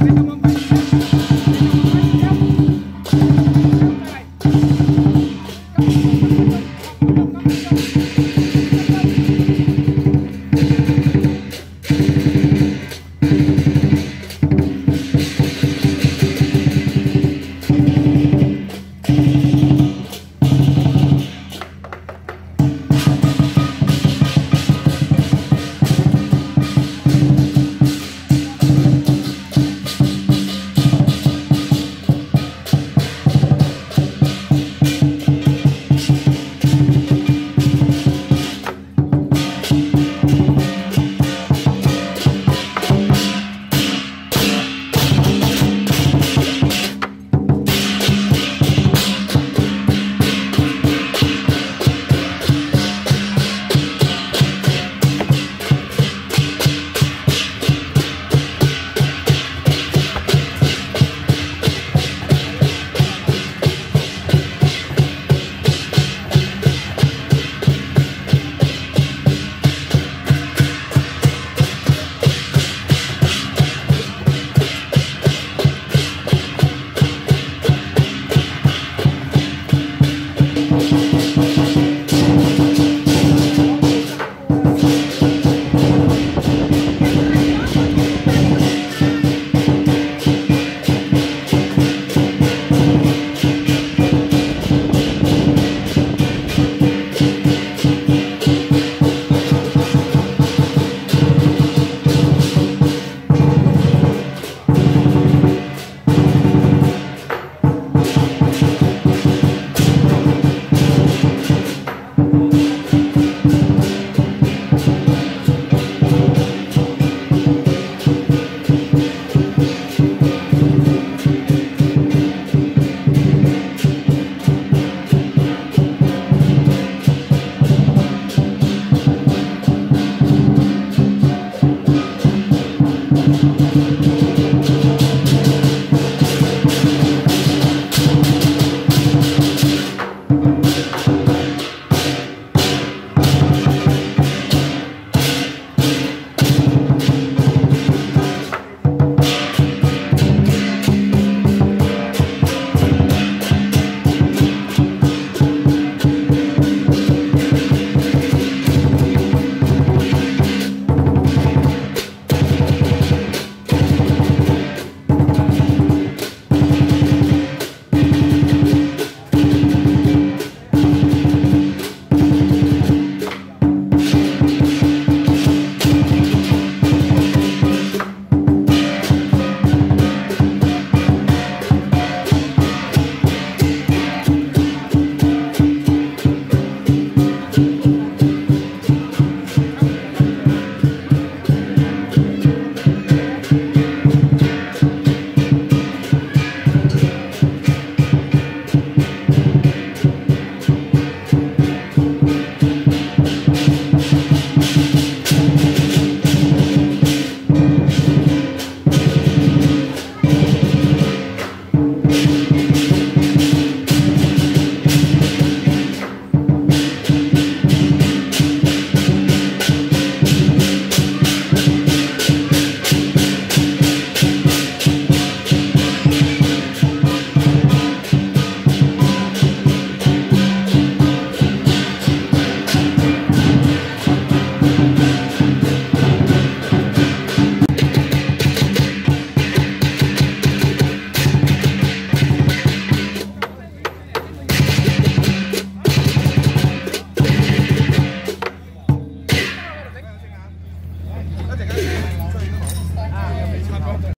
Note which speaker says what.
Speaker 1: Pega a mão